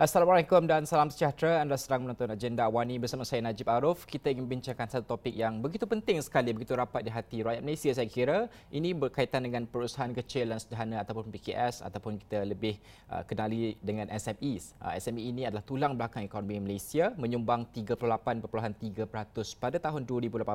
Assalamualaikum dan salam sejahtera. Anda sedang menonton agenda Awani bersama saya Najib Arif. Kita ingin bincangkan satu topik yang begitu penting sekali, begitu rapat di hati rakyat Malaysia saya kira. Ini berkaitan dengan perusahaan kecil dan sederhana ataupun PKS ataupun kita lebih uh, kenali dengan SMEs. Uh, SME ini adalah tulang belakang ekonomi Malaysia, menyumbang 38.3% pada tahun 2018.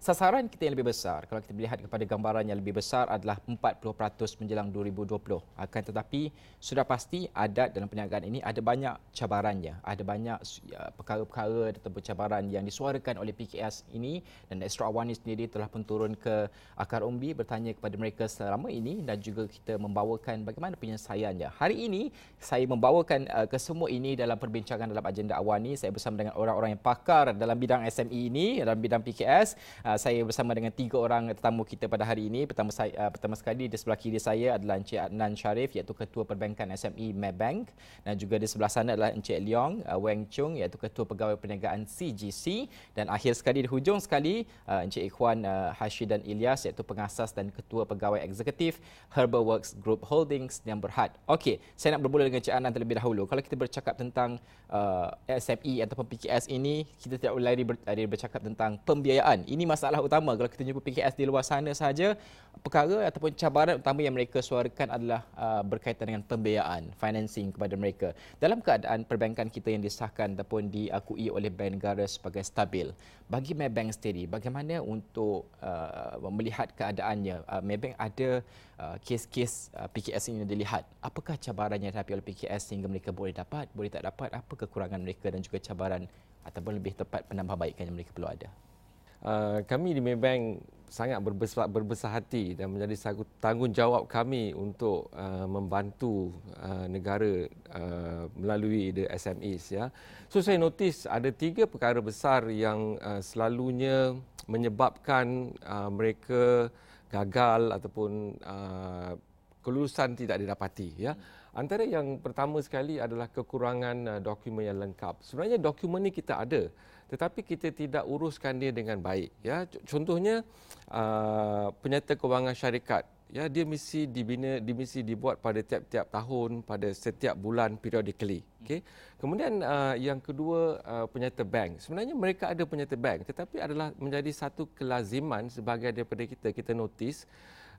Sasaran kita yang lebih besar, kalau kita melihat kepada gambaran yang lebih besar adalah 40% menjelang 2020. Akan tetapi sudah pasti adat dalam perniagaan ini ada banyak cabarannya. Ada banyak ya, perkara-perkara atau cabaran yang disuarakan oleh PKS ini dan Extra Awani sendiri telah pun turun ke akar umbi bertanya kepada mereka selama ini dan juga kita membawakan bagaimana penyelesaiannya. Hari ini saya membawakan uh, ke semua ini dalam perbincangan dalam agenda Awani. Saya bersama dengan orang-orang yang pakar dalam bidang SME ini, dalam bidang PKS. Uh, saya bersama dengan tiga orang tetamu kita pada hari ini. Pertama saya, uh, pertama sekali di sebelah kiri saya adalah Encik Adnan Sharif iaitu Ketua Perbankan SME Maybank dan juga di sebelah sebelah sana adalah Encik Leong uh, Weng Chung iaitu Ketua Pegawai Perniagaan CGC dan akhir sekali di hujung sekali uh, Encik Ikhwan uh, Hashidan Ilyas iaitu pengasas dan Ketua Pegawai Eksekutif Herbal Works Group Holdings yang berhad. Okey, saya nak bermula dengan Encik Anan terlebih dahulu. Kalau kita bercakap tentang uh, SME ataupun PKS ini, kita tidak boleh lari, ber, lari bercakap tentang pembiayaan. Ini masalah utama kalau kita jumpa PKS di luar sana saja, perkara ataupun cabaran utama yang mereka suarakan adalah uh, berkaitan dengan pembiayaan, financing kepada mereka. Dalam dalam keadaan perbankan kita yang disahkan ataupun diakui oleh bank negara sebagai stabil, bagi Maybank sendiri, bagaimana untuk uh, melihat keadaannya? Uh, Maybank ada uh, kes-kes uh, PKS ini dilihat. Apakah cabaran yang dihadapi oleh PKS sehingga mereka boleh dapat, boleh tak dapat? Apa kekurangan mereka dan juga cabaran ataupun lebih tepat penambahbaikan yang mereka perlu ada? Uh, kami di Maybank sangat berbesar, berbesar hati dan menjadi satu tanggungjawab kami untuk uh, membantu uh, negara uh, melalui the SMEs ya. So saya notice ada tiga perkara besar yang uh, selalunya menyebabkan uh, mereka gagal ataupun uh, kelulusan tidak didapati ya. Antara yang pertama sekali adalah kekurangan uh, dokumen yang lengkap. Sebenarnya dokumen ini kita ada tetapi kita tidak uruskan dia dengan baik ya. Contohnya uh, penyata kewangan syarikat ya dia mesti dibina dia mesti dibuat pada tiap-tiap tahun pada setiap bulan periodically okey. Kemudian uh, yang kedua uh, penyata bank. Sebenarnya mereka ada penyata bank tetapi adalah menjadi satu kelaziman sebagai daripada kita. Kita notice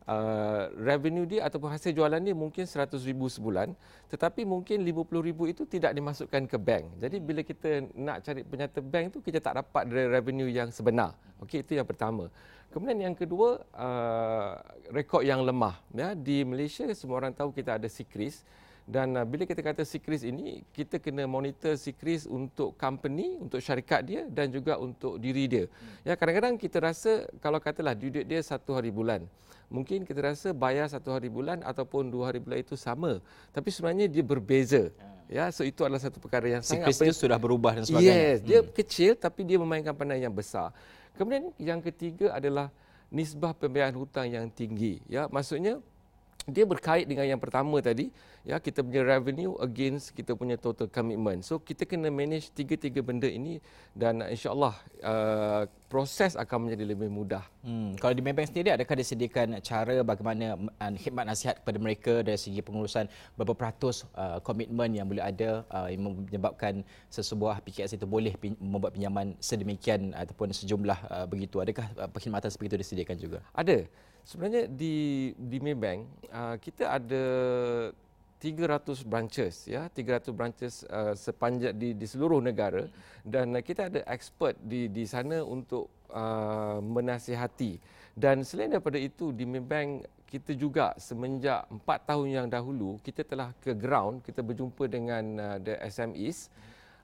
uh, revenue dia ataupun hasil jualan dia mungkin 100 ribu sebulan tetapi mungkin 50 ribu itu tidak dimasukkan ke bank. Jadi bila kita nak cari penyata bank tu kita tak dapat dari revenue yang sebenar. Okey itu yang pertama. Kemudian yang kedua uh, rekod yang lemah. Ya di Malaysia semua orang tahu kita ada sikris dan uh, bila kita kata sikris ini kita kena monitor sikris untuk company untuk syarikat dia dan juga untuk diri dia. Hmm. ya kadang-kadang kita rasa kalau katalah duit dia satu hari bulan mungkin kita rasa bayar satu hari bulan ataupun dua hari bulan itu sama. Tapi sebenarnya dia berbeza. Ya, ya so itu adalah satu perkara yang sangat sikris sudah berubah dan sebagainya. Yes dia hmm. kecil tapi dia memainkan peranan yang besar. Kemudian yang ketiga adalah nisbah pembayaran hutang yang tinggi. Ya maksudnya dia berkait dengan yang pertama tadi ya kita punya revenue against kita punya total commitment. So kita kena manage tiga-tiga benda ini dan insyaallah uh, proses akan menjadi lebih mudah. Hmm. kalau di Maybank sendiri adakah disediakan cara bagaimana uh, khidmat nasihat kepada mereka dari segi pengurusan berapa peratus uh, komitmen yang boleh ada uh, yang menyebabkan sesebuah PKS itu boleh pin- membuat pinjaman sedemikian ataupun sejumlah uh, begitu? Adakah uh, perkhidmatan seperti itu disediakan juga? Ada. Sebenarnya di di Maybank uh, kita ada 300 branches ya. 300 branches uh, sepanjang di di seluruh negara. Dan uh, kita ada expert di di sana untuk uh, menasihati. Dan selain daripada itu di Maybank kita juga semenjak 4 tahun yang dahulu kita telah ke ground kita berjumpa dengan uh, the SMEs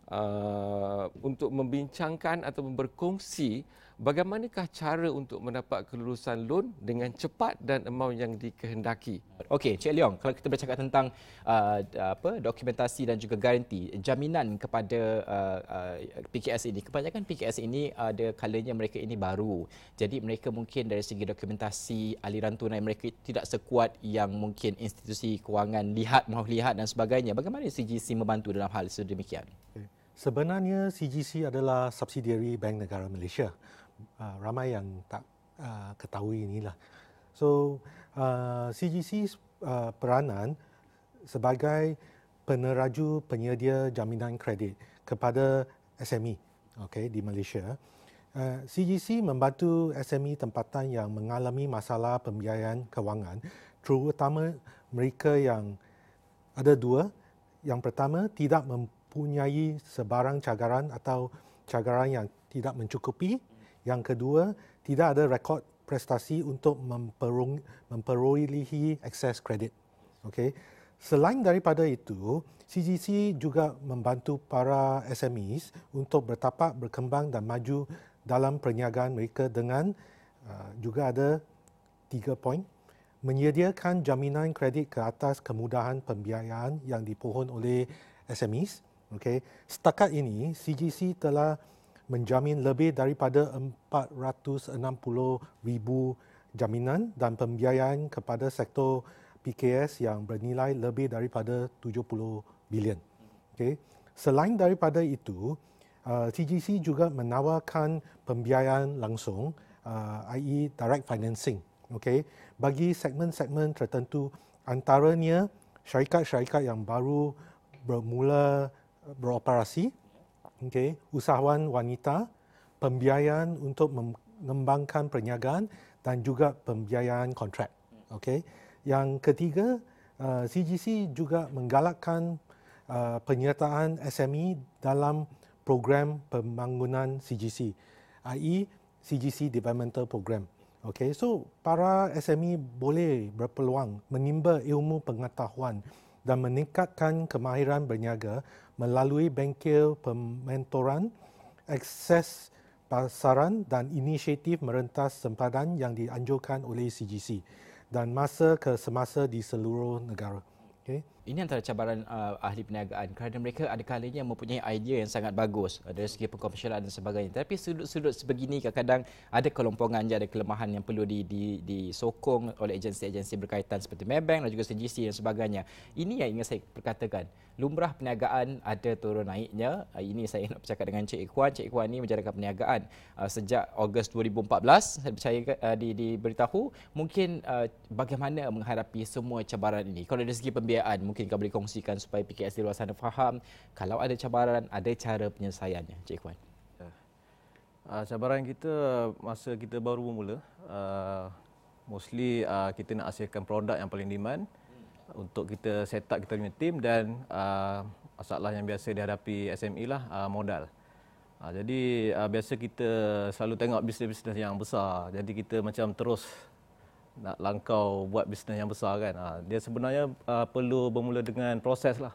uh, untuk membincangkan atau berkongsi bagaimanakah cara untuk mendapat kelulusan loan dengan cepat dan amount yang dikehendaki. Okey, Cik Leong, kalau kita bercakap tentang uh, apa dokumentasi dan juga garanti, jaminan kepada uh, uh, PKS ini, kebanyakan PKS ini ada kalanya mereka ini baru. Jadi mereka mungkin dari segi dokumentasi aliran tunai mereka tidak sekuat yang mungkin institusi kewangan lihat mahu lihat dan sebagainya. Bagaimana CGC membantu dalam hal sedemikian? Sebenarnya CGC adalah subsidiary Bank Negara Malaysia uh, ramai yang tak uh, ketahui inilah. So uh, CGC uh, peranan sebagai peneraju penyedia jaminan kredit kepada SME okay, di Malaysia. Uh, CGC membantu SME tempatan yang mengalami masalah pembiayaan kewangan terutama mereka yang ada dua. Yang pertama, tidak mempunyai sebarang cagaran atau cagaran yang tidak mencukupi. Yang kedua, tidak ada rekod prestasi untuk memperolehi akses kredit. Okay. Selain daripada itu, CGC juga membantu para SMEs untuk bertapak berkembang dan maju dalam perniagaan mereka dengan uh, juga ada tiga poin. Menyediakan jaminan kredit ke atas kemudahan pembiayaan yang dipohon oleh SMEs. Okay. Setakat ini, CGC telah menjamin lebih daripada 460 ribu jaminan dan pembiayaan kepada sektor PKS yang bernilai lebih daripada 70 bilion. Okay. Selain daripada itu, uh, TGC juga menawarkan pembiayaan langsung, uh, i.e. direct financing, okay, bagi segmen-segmen tertentu antaranya syarikat-syarikat yang baru bermula beroperasi, okay, usahawan wanita, pembiayaan untuk mengembangkan perniagaan dan juga pembiayaan kontrak. Okay. Yang ketiga, uh, CGC juga menggalakkan uh, penyertaan SME dalam program pembangunan CGC, i.e. CGC Developmental Program. Okay, so para SME boleh berpeluang menimba ilmu pengetahuan dan meningkatkan kemahiran berniaga melalui bengkel pementoran, akses pasaran dan inisiatif merentas sempadan yang dianjurkan oleh CGC dan masa ke semasa di seluruh negara. Okay. Ini antara cabaran uh, ahli perniagaan kerana mereka ada kalanya mempunyai idea yang sangat bagus uh, dari segi pengkomersialan dan sebagainya. Tapi sudut-sudut sebegini kadang-kadang ada kelompongan, ada kelemahan yang perlu di, di, disokong oleh agensi-agensi berkaitan seperti Maybank dan juga CGC dan sebagainya. Ini yang ingin saya perkatakan. Lumrah perniagaan ada turun naiknya. Uh, ini saya nak bercakap dengan Cik Ikhwan. Cik Ikhwan ini menjalankan perniagaan uh, sejak Ogos 2014. Saya percaya uh, di, diberitahu mungkin uh, bagaimana menghadapi semua cabaran ini. Kalau dari segi pembiayaan, mungkin kau boleh kongsikan supaya PKS di luar sana faham kalau ada cabaran ada cara penyelesaiannya Cik Wan. Uh, cabaran kita masa kita baru bermula uh, mostly uh, kita nak hasilkan produk yang paling demand hmm. untuk kita set up kita punya team dan uh, masalah yang biasa dihadapi SME lah uh, modal. Uh, jadi uh, biasa kita selalu tengok bisnes-bisnes yang besar. Jadi kita macam terus nak langkau buat bisnes yang besar kan. Ha, dia sebenarnya uh, perlu bermula dengan proses lah.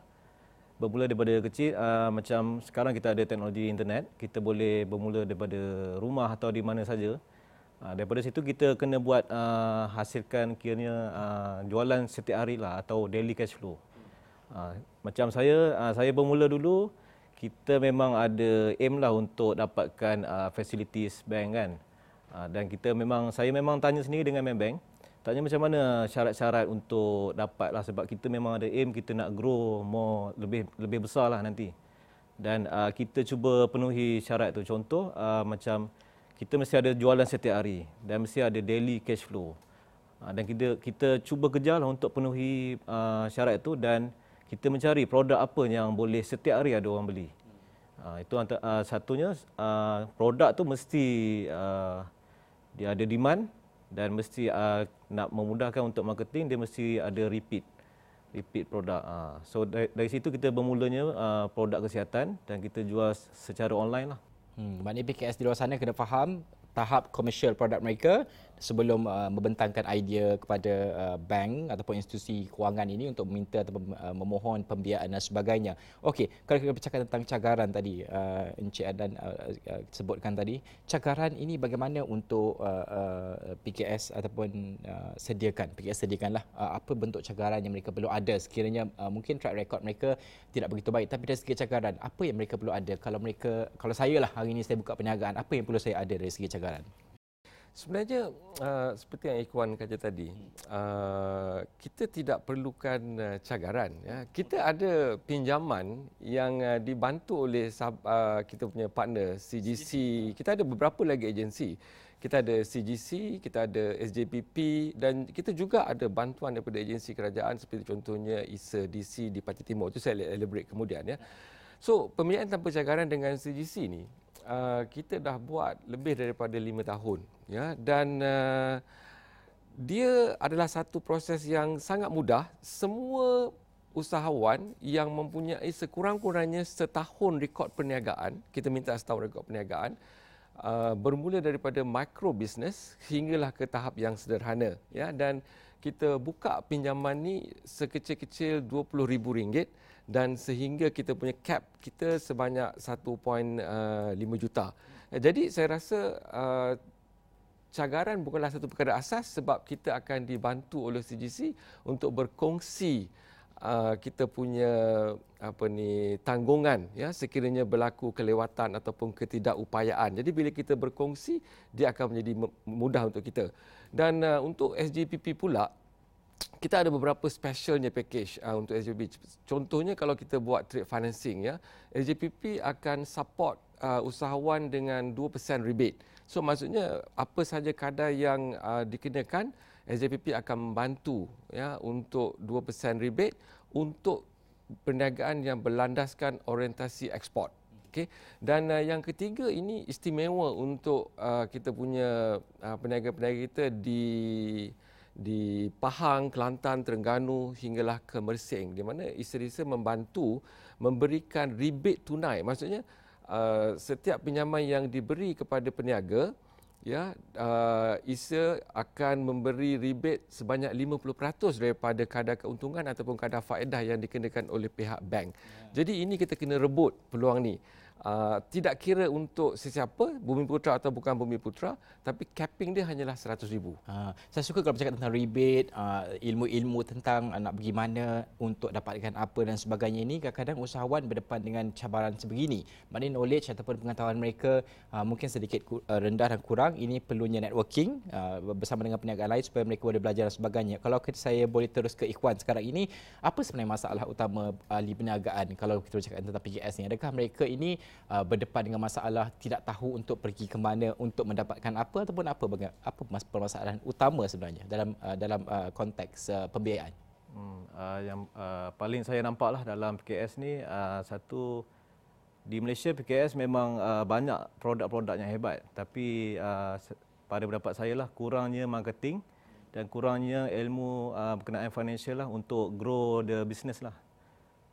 Bermula daripada kecil, uh, macam sekarang kita ada teknologi internet, kita boleh bermula daripada rumah atau di mana saja. Uh, daripada situ kita kena buat uh, hasilkan kiranya uh, jualan setiap hari lah atau daily cash flow. Uh, macam saya, uh, saya bermula dulu, kita memang ada aim lah untuk dapatkan uh, facilities bank kan. Uh, dan kita memang, saya memang tanya sendiri dengan bank, Tanya macam mana syarat-syarat untuk dapat lah sebab kita memang ada aim kita nak grow more lebih lebih besar lah nanti. Dan uh, kita cuba penuhi syarat tu. Contoh uh, macam kita mesti ada jualan setiap hari dan mesti ada daily cash flow. Uh, dan kita kita cuba kejarlah untuk penuhi uh, syarat itu dan kita mencari produk apa yang boleh setiap hari ada orang beli. Uh, itu antara uh, satunya uh, produk tu mesti uh, dia ada demand dan mesti uh, nak memudahkan untuk marketing dia mesti ada repeat repeat produk. Uh. So dari, dari situ kita bermulanya uh, produk kesihatan dan kita jual secara online lah. Hmm, maknanya BKS di luar sana kena faham tahap komersial produk mereka sebelum uh, membentangkan idea kepada uh, bank ataupun institusi kewangan ini untuk meminta atau uh, memohon pembiayaan dan sebagainya. Okey, kalau kita bercakap tentang cagaran tadi uh, Encik Adan uh, uh, sebutkan tadi, cagaran ini bagaimana untuk uh, uh, PKS ataupun uh, sediakan, PKS sediakanlah uh, apa bentuk cagaran yang mereka perlu ada sekiranya uh, mungkin track record mereka tidak begitu baik tapi dari segi cagaran apa yang mereka perlu ada kalau mereka kalau saya lah hari ini saya buka perniagaan apa yang perlu saya ada dari segi cagaran? Sebenarnya uh, seperti yang Ikhwan kata tadi, uh, kita tidak perlukan uh, cagaran. Ya. Kita ada pinjaman yang uh, dibantu oleh sub, uh, kita punya partner CGC. Kita ada beberapa lagi agensi. Kita ada CGC, kita ada SJPP dan kita juga ada bantuan daripada agensi kerajaan seperti contohnya ISA DC di Pati Timur. Itu saya elaborate kemudian. Ya. So, pembiayaan tanpa cagaran dengan CGC ni uh, kita dah buat lebih daripada lima tahun ya. Dan uh, dia adalah satu proses yang sangat mudah. Semua usahawan yang mempunyai sekurang-kurangnya setahun rekod perniagaan kita minta setahun rekod perniagaan uh, bermula daripada micro business hinggalah ke tahap yang sederhana ya. Dan kita buka pinjaman ni sekecil-kecil RM20,000 dan sehingga kita punya cap kita sebanyak 1.5 uh, juta. Jadi saya rasa uh, cagaran bukanlah satu perkara asas sebab kita akan dibantu oleh CGC untuk berkongsi uh, kita punya apa ni tanggungan ya sekiranya berlaku kelewatan ataupun ketidakupayaan. Jadi bila kita berkongsi dia akan menjadi mudah untuk kita. Dan uh, untuk SGPP pula kita ada beberapa specialnya package uh, untuk SJPP. Contohnya kalau kita buat trade financing ya, SJPP akan support uh, usahawan dengan 2% rebate. So maksudnya apa sahaja kadar yang uh, dikenakan, SJPP akan membantu ya untuk 2% rebate untuk perniagaan yang berlandaskan orientasi ekspor. Okay. Dan uh, yang ketiga ini istimewa untuk uh, kita punya uh, peniaga-peniaga kita di di Pahang, Kelantan, Terengganu hinggalah ke Mersing di mana ISRISA membantu memberikan rebate tunai. Maksudnya uh, setiap pinjaman yang diberi kepada peniaga ya uh, ISA akan memberi rebate sebanyak 50% daripada kadar keuntungan ataupun kadar faedah yang dikenakan oleh pihak bank. Ya. Jadi ini kita kena rebut peluang ni. Uh, tidak kira untuk sesiapa, Bumi Putra atau bukan Bumi Putra, tapi capping dia hanyalah RM100,000. Uh, saya suka kalau bercakap tentang rebate, uh, ilmu-ilmu tentang uh, nak bagaimana untuk dapatkan apa dan sebagainya ini, kadang-kadang usahawan berdepan dengan cabaran sebegini. Maknanya knowledge ataupun pengetahuan mereka uh, mungkin sedikit uh, rendah dan kurang. Ini perlunya networking uh, bersama dengan peniaga lain supaya mereka boleh belajar dan sebagainya. Kalau saya boleh terus ke Ikhwan sekarang ini, apa sebenarnya masalah utama ahli perniagaan kalau kita bercakap tentang PKS ini? Adakah mereka ini uh, berdepan dengan masalah tidak tahu untuk pergi ke mana untuk mendapatkan apa ataupun apa apa permasalahan utama sebenarnya dalam uh, dalam uh, konteks uh, pembiayaan. Hmm, uh, yang uh, paling saya nampaklah dalam PKS ni uh, satu di Malaysia PKS memang uh, banyak produk-produk yang hebat tapi uh, pada pendapat saya lah kurangnya marketing dan kurangnya ilmu uh, berkenaan financial lah untuk grow the business lah.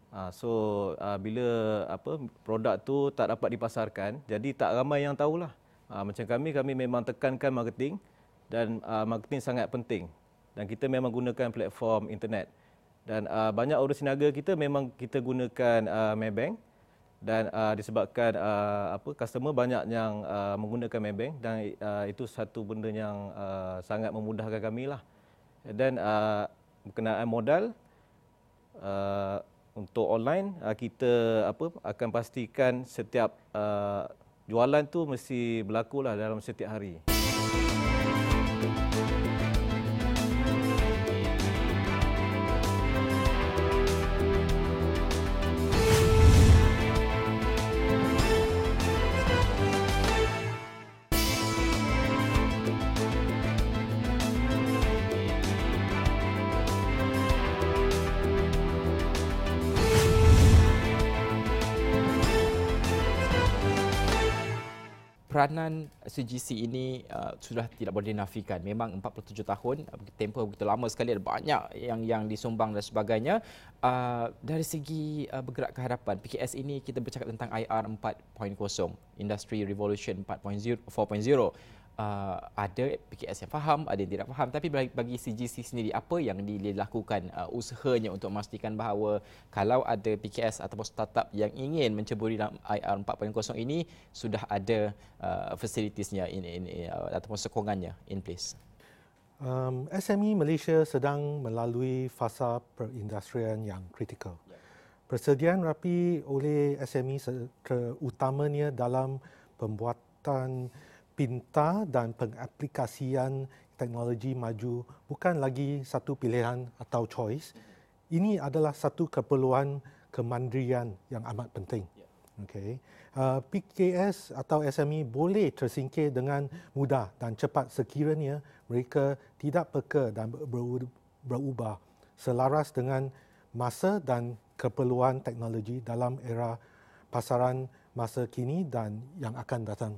Ha, so uh, bila apa produk tu tak dapat dipasarkan, jadi tak ramai yang tahulah. Ha, macam kami kami memang tekankan marketing dan uh, marketing sangat penting. Dan kita memang gunakan platform internet. Dan uh, banyak urus niaga kita memang kita gunakan uh, Maybank dan uh, disebabkan uh, apa customer banyak yang uh, menggunakan Maybank dan uh, itu satu benda yang uh, sangat memudahkan kami lah. Dan uh, berkenaan modal uh, untuk online uh, kita apa akan pastikan setiap uh, jualan tu mesti berlaku lah dalam setiap hari. Peranan CGC ini uh, sudah tidak boleh dinafikan. Memang 47 tahun, uh, tempoh begitu lama sekali, ada banyak yang yang disumbang dan sebagainya. Uh, dari segi uh, bergerak ke hadapan, PKS ini kita bercakap tentang IR 4.0, Industry Revolution 4.0, 4.0 uh, ada PKS yang faham, ada yang tidak faham. Tapi bagi, CGC sendiri, apa yang dilakukan uh, usahanya untuk memastikan bahawa kalau ada PKS ataupun startup yang ingin menceburi dalam IR 4.0 ini, sudah ada uh, fasilitiesnya in, in, in, uh, ataupun sokongannya in place? Um, SME Malaysia sedang melalui fasa perindustrian yang kritikal. Persediaan rapi oleh SME terutamanya dalam pembuatan pintar dan pengaplikasian teknologi maju bukan lagi satu pilihan atau choice. Ini adalah satu keperluan kemandirian yang amat penting. Okay. Uh, PKS atau SME boleh tersingkir dengan mudah dan cepat sekiranya mereka tidak peka dan berubah selaras dengan masa dan keperluan teknologi dalam era pasaran masa kini dan yang akan datang.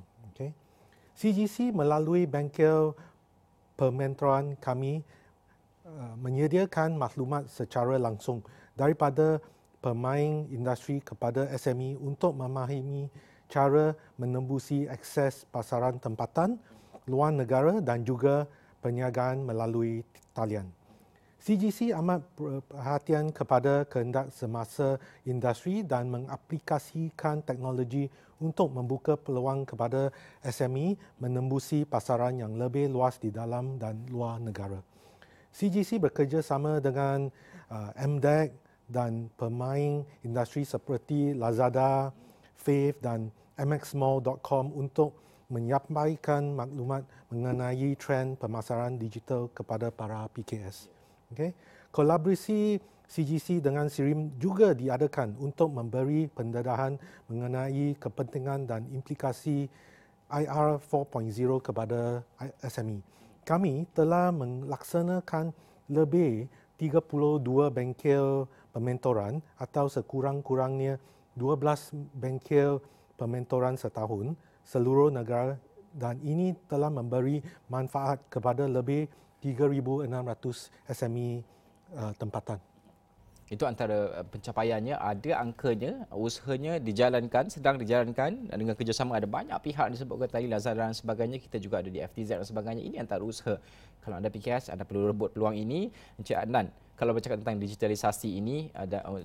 CGC melalui bengkel pementoran kami uh, menyediakan maklumat secara langsung daripada pemain industri kepada SME untuk memahami cara menembusi akses pasaran tempatan luar negara dan juga perniagaan melalui talian. CGC amat perhatian kepada kehendak semasa industri dan mengaplikasikan teknologi untuk membuka peluang kepada SME menembusi pasaran yang lebih luas di dalam dan luar negara. CGC bekerjasama dengan uh, MDEC, dan pemain industri seperti Lazada, Fave dan mxmall.com untuk menyampaikan maklumat mengenai trend pemasaran digital kepada para PKS. Okay. Kolaborasi CGC dengan Sirim juga diadakan untuk memberi pendedahan mengenai kepentingan dan implikasi IR 4.0 kepada SME. Kami telah melaksanakan lebih 32 bengkel pementoran atau sekurang-kurangnya 12 bengkel pementoran setahun seluruh negara dan ini telah memberi manfaat kepada lebih 3,600 SME uh, tempatan. Itu antara uh, pencapaiannya, ada angkanya, usahanya dijalankan, sedang dijalankan dengan kerjasama ada banyak pihak disebutkan tadi Lazada dan sebagainya, kita juga ada di FTZ dan sebagainya. Ini antara usaha. Kalau anda PKS, anda perlu rebut peluang ini. Encik Adnan, kalau bercakap tentang digitalisasi ini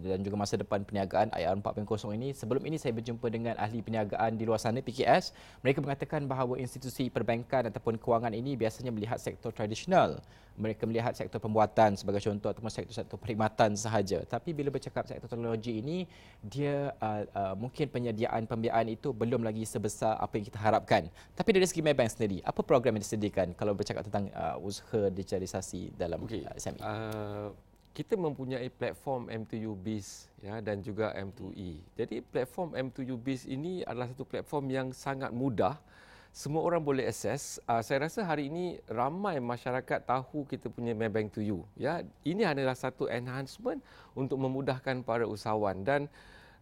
dan juga masa depan perniagaan IR 4.0 ini, sebelum ini saya berjumpa dengan ahli perniagaan di luar sana PKS. Mereka mengatakan bahawa institusi perbankan ataupun kewangan ini biasanya melihat sektor tradisional. Mereka melihat sektor pembuatan sebagai contoh ataupun sektor-sektor perkhidmatan sahaja. Tapi bila bercakap sektor teknologi ini, dia uh, uh, mungkin penyediaan pembiayaan itu belum lagi sebesar apa yang kita harapkan. Tapi dari segi Maybank sendiri, apa program yang disediakan kalau bercakap tentang uh, usaha digitalisasi dalam okay. Uh, SME? Uh, kita mempunyai platform M2U Biz ya dan juga M2E. Jadi platform M2U Biz ini adalah satu platform yang sangat mudah. Semua orang boleh akses. Uh, saya rasa hari ini ramai masyarakat tahu kita punya Maybank to you. Ya, ini adalah satu enhancement untuk memudahkan para usahawan dan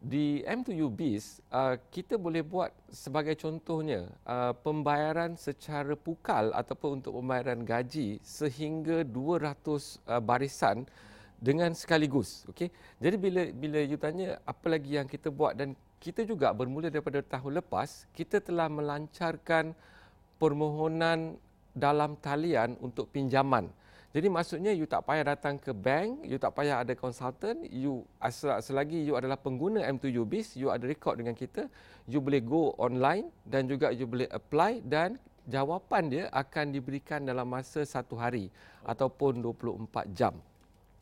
di M2U Biz uh, kita boleh buat sebagai contohnya uh, pembayaran secara pukal ataupun untuk pembayaran gaji sehingga 200 uh, barisan dengan sekaligus okey? Jadi bila bila you tanya apa lagi yang kita buat dan kita juga bermula daripada tahun lepas kita telah melancarkan permohonan dalam talian untuk pinjaman jadi maksudnya you tak payah datang ke bank, you tak payah ada konsultan, you selagi you adalah pengguna M2U Biz, you ada rekod dengan kita, you boleh go online dan juga you boleh apply dan jawapan dia akan diberikan dalam masa satu hari ataupun 24 jam.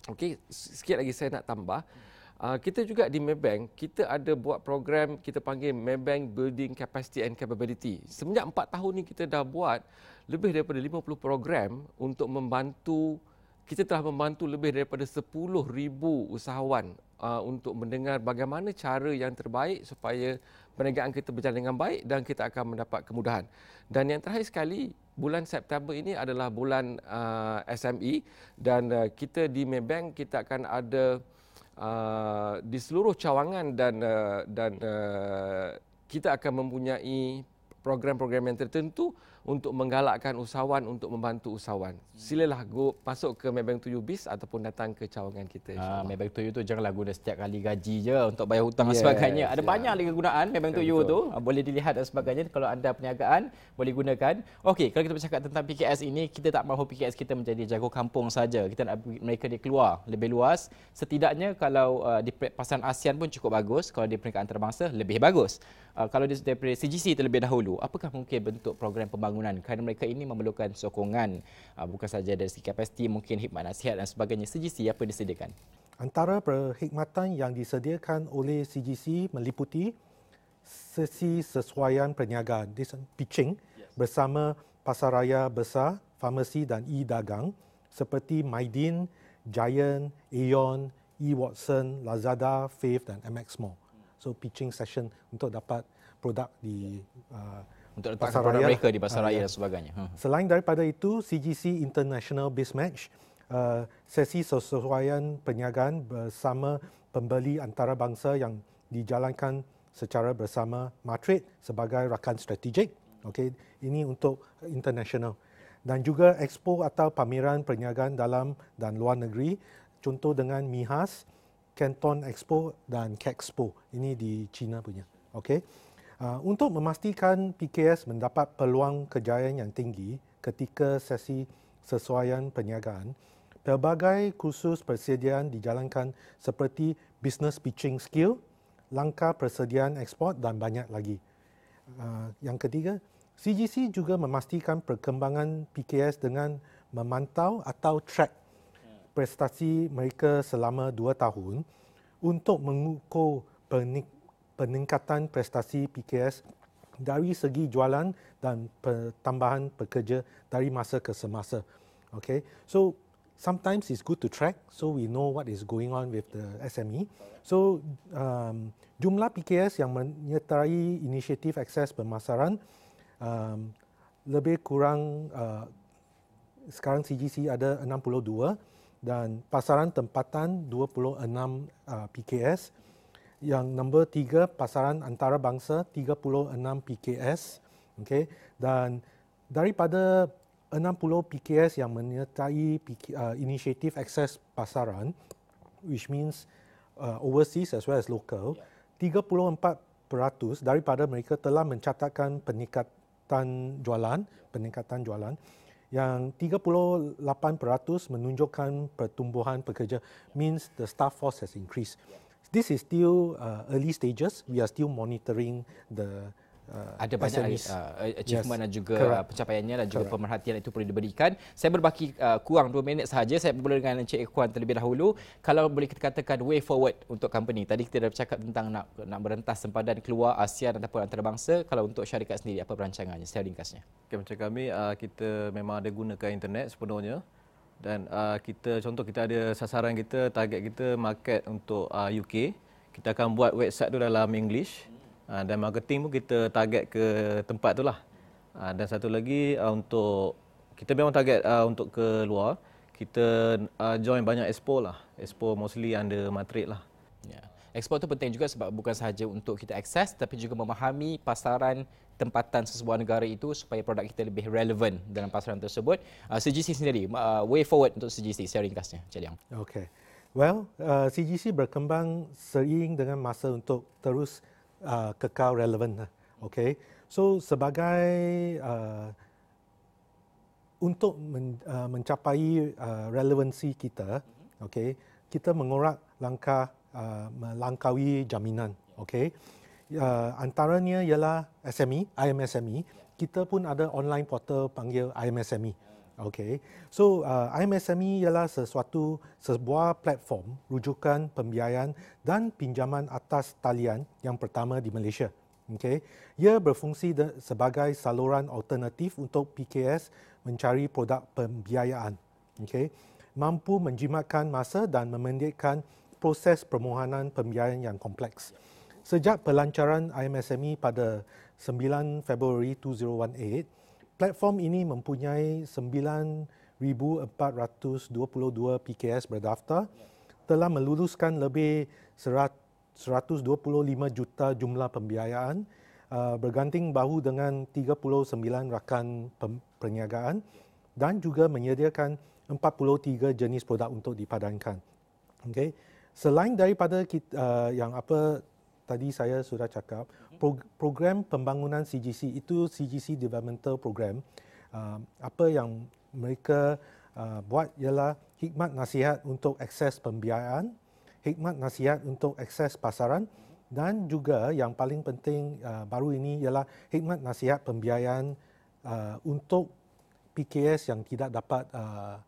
Okey, sikit lagi saya nak tambah. Uh, kita juga di Maybank, kita ada buat program kita panggil Maybank Building Capacity and Capability. Semenjak empat tahun ni kita dah buat lebih daripada 50 program untuk membantu, kita telah membantu lebih daripada 10,000 usahawan uh, untuk mendengar bagaimana cara yang terbaik supaya perniagaan kita berjalan dengan baik dan kita akan mendapat kemudahan. Dan yang terakhir sekali, bulan September ini adalah bulan uh, SME dan uh, kita di Maybank kita akan ada uh, di seluruh cawangan dan uh, dan uh, kita akan mempunyai program-program yang tertentu untuk menggalakkan usahawan untuk membantu usahawan. Silalah go masuk ke Maybank Tuju Biz ataupun datang ke cawangan kita Ah, Maybank Tuju tu janganlah guna setiap kali gaji je untuk bayar hutang yes, dan sebagainya. Ada yeah. banyak lagi kegunaan Maybank Tuju tu. Ah, boleh dilihat dan sebagainya kalau anda perniagaan boleh gunakan. Okey, kalau kita bercakap tentang PKS ini, kita tak mahu PKS kita menjadi jago kampung saja. Kita nak mereka dia keluar lebih luas. Setidaknya kalau uh, di pasaran ASEAN pun cukup bagus, kalau di peringkat antarabangsa lebih bagus. Uh, kalau di daripada CGC terlebih dahulu, apakah mungkin bentuk program pembangunan pembangunan kerana mereka ini memerlukan sokongan. Uh, bukan saja dari segi kapasiti mungkin hikmat nasihat dan sebagainya. CGC apa disediakan? Antara perkhidmatan yang disediakan oleh CGC meliputi sesi sesuaian perniagaan pitching bersama pasaraya besar, farmasi dan e-dagang seperti Maidin, Giant, Aeon, E-Watson, Lazada, Faith dan MX Mall. So pitching session untuk dapat produk di uh, untuk letakkan produk mereka di pasaraya uh, dan sebagainya. Hmm. Selain daripada itu, CGC International Biz Match uh, sesi sesuaian perniagaan bersama pembeli antarabangsa yang dijalankan secara bersama Matrade sebagai rakan strategik. Okay, ini untuk international dan juga expo atau pameran perniagaan dalam dan luar negeri contoh dengan MIHAS, Canton Expo dan Kexpo. Ini di China punya. Okey. Uh, untuk memastikan PKS mendapat peluang kejayaan yang tinggi ketika sesi sesuaian perniagaan, pelbagai kursus persediaan dijalankan seperti business pitching skill, langkah persediaan ekspor dan banyak lagi. Uh, yang ketiga, CGC juga memastikan perkembangan PKS dengan memantau atau track prestasi mereka selama dua tahun untuk mengukur peningkatan prestasi PKS dari segi jualan dan pertambahan pekerja dari masa ke semasa. Okay, so sometimes it's good to track so we know what is going on with the SME. So um, jumlah PKS yang menyertai inisiatif akses pemasaran um, lebih kurang uh, sekarang CGC ada 62 dan pasaran tempatan 26 uh, PKS yang nombor tiga pasaran antarabangsa 36 PKS okay dan daripada 60 PKS yang menyertai PK, uh, inisiatif akses pasaran which means uh, overseas as well as local yeah. 34% daripada mereka telah mencatatkan peningkat, peningkatan jualan, peningkatan jualan yang 38% menunjukkan pertumbuhan pekerja means the staff force has increased. This is still uh, early stages. We are still monitoring the uh, ada banyak uh, achievement yes, dan juga correct. Uh, pencapaiannya dan juga correct. pemerhatian itu perlu diberikan. Saya berbaki uh, kurang 2 minit sahaja. Saya bermula dengan Encik Ekuan terlebih dahulu. Kalau boleh kita katakan way forward untuk company. Tadi kita dah bercakap tentang nak nak merentas sempadan keluar ASEAN ataupun antarabangsa. Kalau untuk syarikat sendiri apa perancangannya? Saya ringkasnya. Okay, macam kami uh, kita memang ada gunakan internet sepenuhnya dan uh, kita contoh kita ada sasaran kita target kita market untuk uh, UK kita akan buat website tu dalam English Ah, dan marketing pun kita target ke tempat tu lah. Ah, dan satu lagi ah, untuk kita memang target untuk ke luar. Kita join banyak expo lah. Expo mostly under Madrid lah. Yeah. Expo tu penting juga sebab bukan sahaja untuk kita akses tapi juga memahami pasaran tempatan sesebuah negara itu supaya produk kita lebih relevan dalam pasaran tersebut. Uh, CGC sendiri, uh, way forward untuk CGC, saya ringkasnya. Cik Liang. Okay. Well, uh, CGC berkembang seiring dengan masa untuk terus uh, kekal relevan. Okay. So sebagai uh, untuk men, uh, mencapai uh, relevansi kita, okay, kita mengorak langkah uh, melangkaui jaminan. Okay. Uh, antaranya ialah SME, IMSME. Kita pun ada online portal panggil IMSME. Okay, so uh, IMSME ialah sesuatu sebuah platform rujukan pembiayaan dan pinjaman atas talian yang pertama di Malaysia. Okay, ia berfungsi de- sebagai saluran alternatif untuk PKS mencari produk pembiayaan. Okay, mampu menjimatkan masa dan memendekkan proses permohonan pembiayaan yang kompleks. Sejak pelancaran IMSME pada 9 Februari 2018, platform ini mempunyai 9,422 PKS berdaftar, telah meluluskan lebih 125 juta jumlah pembiayaan, uh, berganting bahu dengan 39 rakan perniagaan dan juga menyediakan 43 jenis produk untuk dipadankan. Okay. Selain daripada kita, uh, yang apa tadi saya sudah cakap, program pembangunan CGC itu CGC Developmental Program. Uh, apa yang mereka uh, buat ialah hikmat nasihat untuk akses pembiayaan, hikmat nasihat untuk akses pasaran dan juga yang paling penting uh, baru ini ialah hikmat nasihat pembiayaan uh, untuk PKS yang tidak dapat uh,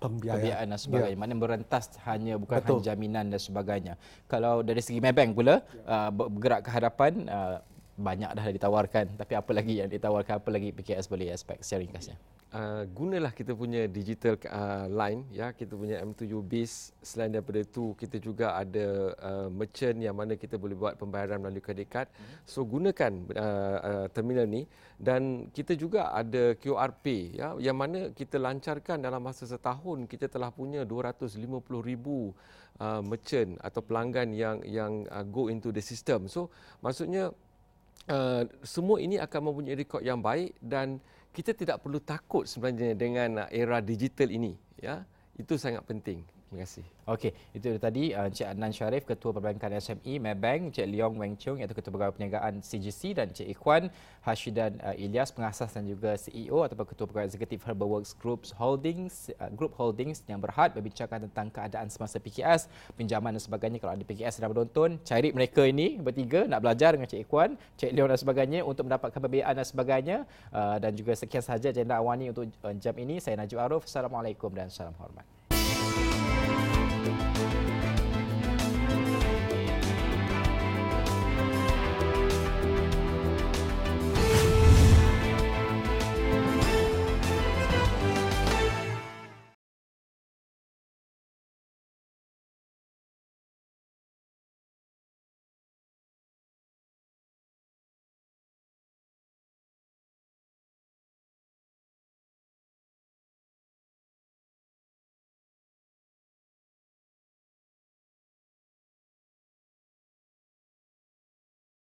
pembiayaan, pembiayaan dan sebagainya. Ya. Mana merentas hanya bukan Betul. hanya jaminan dan sebagainya. Kalau dari segi Maybank pula ya. uh, bergerak ke hadapan uh, banyak dah ditawarkan tapi apa lagi yang ditawarkan apa lagi PKS boleh aspek sharing kasnya uh, gunalah kita punya digital uh, line ya. Kita punya M7 Biz. Selain daripada itu kita juga ada uh, merchant yang mana kita boleh buat pembayaran melalui credit card. Hmm. so gunakan uh, uh, terminal ni. Dan kita juga ada QR Pay ya yang mana kita lancarkan dalam masa setahun kita telah punya 250,000 uh, merchant atau pelanggan yang yang uh, go into the system. So maksudnya Uh, semua ini akan mempunyai rekod yang baik dan kita tidak perlu takut sebenarnya dengan era digital ini ya. Itu sangat penting terima kasih Okey, itu tadi uh, Encik Adnan Sharif, Ketua Perbankan SME Maybank, Encik Leong Weng Chung, iaitu Ketua Pegawai Perniagaan CGC dan Encik Ikhwan Hashidan uh, Ilyas, pengasas dan juga CEO atau Ketua Pegawai Eksekutif Herbalworks Group Holdings, uh, Group Holdings yang berhad berbincangkan tentang keadaan semasa PKS, pinjaman dan sebagainya. Kalau ada PKS sedang menonton, cari mereka ini bertiga nak belajar dengan Encik Ikhwan, Encik Leong dan sebagainya untuk mendapatkan pembiayaan dan sebagainya. Uh, dan juga sekian sahaja agenda awani untuk uh, jam ini. Saya Najib Arif. Assalamualaikum dan salam hormat. Thank you.